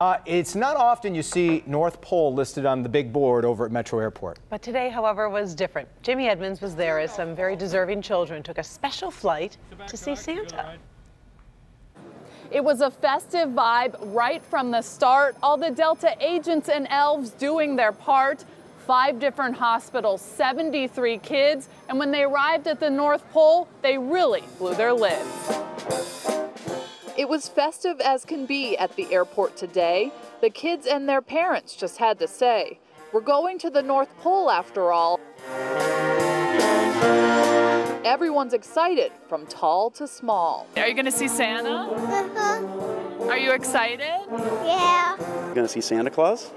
Uh, it's not often you see North Pole listed on the big board over at Metro Airport. But today, however, was different. Jamie Edmonds was there as some very deserving children took a special flight to see Santa. It was a festive vibe right from the start. All the Delta agents and elves doing their part. Five different hospitals, 73 kids, and when they arrived at the North Pole, they really blew their lids. It was festive as can be at the airport today. The kids and their parents just had to say, We're going to the North Pole after all. Everyone's excited from tall to small. Are you going to see Santa? Uh-huh. Are you excited? Yeah. You're gonna see Santa Claus?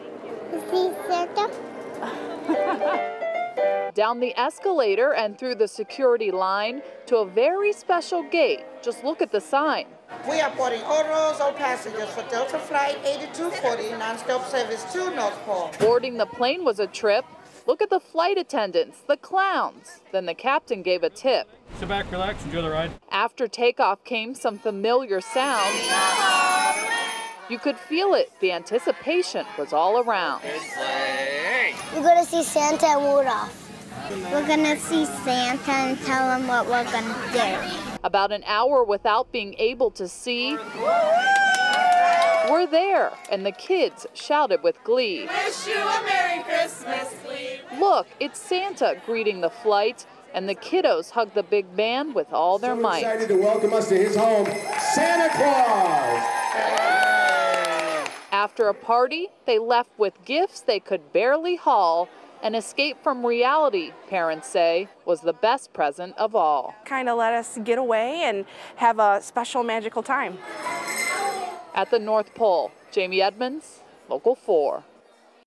See Santa? Down the escalator and through the security line to a very special gate. Just look at the sign. We are boarding all rows, all passengers for Delta Flight 8240, nonstop service to North Pole. Boarding the plane was a trip. Look at the flight attendants, the clowns. Then the captain gave a tip. Sit back, relax, enjoy the ride. After takeoff came some familiar sounds. You could feel it. The anticipation was all around. We're going to see Santa and Rudolph. We're going to see Santa and tell him what we're going to do. About an hour without being able to see, we're there, and the kids shouted with glee. Wish you a Merry Christmas, Look, it's Santa greeting the flight, and the kiddos hug the big man with all their so might. excited to welcome us to his home, Santa Claus. After a party, they left with gifts they could barely haul. An escape from reality, parents say, was the best present of all. Kind of let us get away and have a special magical time. At the North Pole, Jamie Edmonds, Local 4.